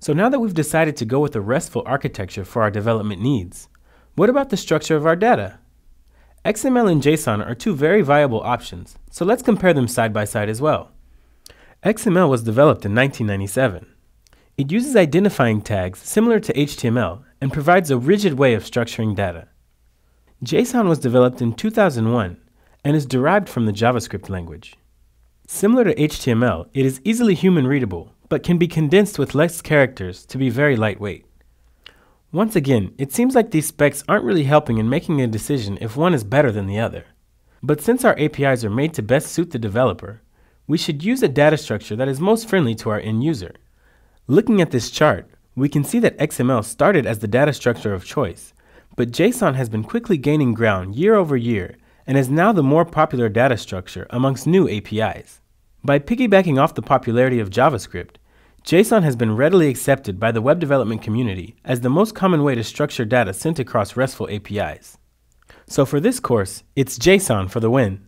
So now that we've decided to go with a RESTful architecture for our development needs, what about the structure of our data? XML and JSON are two very viable options, so let's compare them side by side as well. XML was developed in 1997. It uses identifying tags similar to HTML and provides a rigid way of structuring data. JSON was developed in 2001 and is derived from the JavaScript language. Similar to HTML, it is easily human readable, but can be condensed with less characters to be very lightweight. Once again, it seems like these specs aren't really helping in making a decision if one is better than the other. But since our APIs are made to best suit the developer, we should use a data structure that is most friendly to our end user. Looking at this chart, we can see that XML started as the data structure of choice, but JSON has been quickly gaining ground year over year and is now the more popular data structure amongst new APIs. By piggybacking off the popularity of JavaScript, JSON has been readily accepted by the web development community as the most common way to structure data sent across RESTful APIs. So for this course, it's JSON for the win.